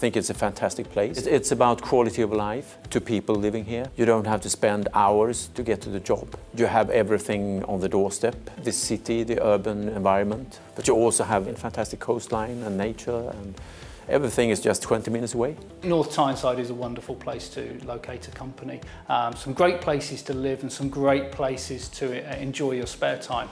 think it's a fantastic place. It's about quality of life to people living here. You don't have to spend hours to get to the job. You have everything on the doorstep, the city, the urban environment, but you also have a fantastic coastline and nature and everything is just 20 minutes away. North Tyneside is a wonderful place to locate a company. Um, some great places to live and some great places to uh, enjoy your spare time.